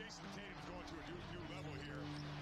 Jayson Tatum's going to a new level here.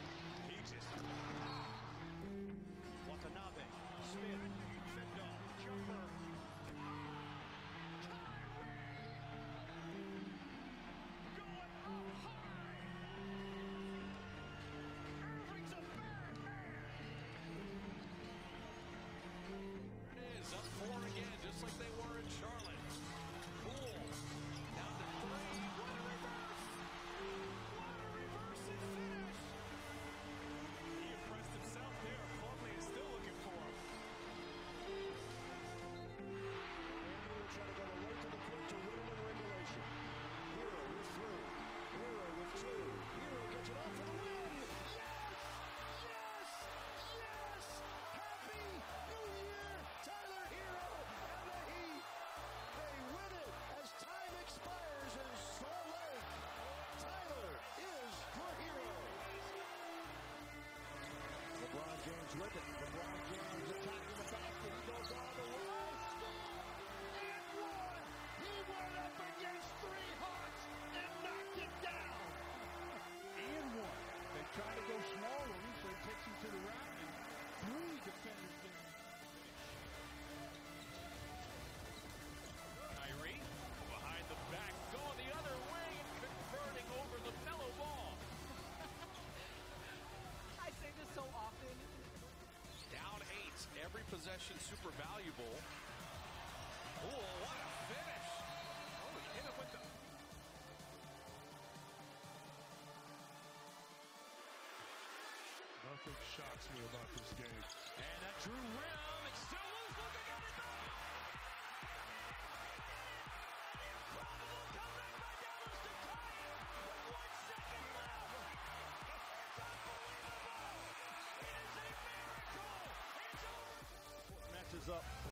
James with it. LeBron James possession super valuable. Oh, what a finish! Hit with the... Nothing shocks me about this game. And that Drew Will matches up.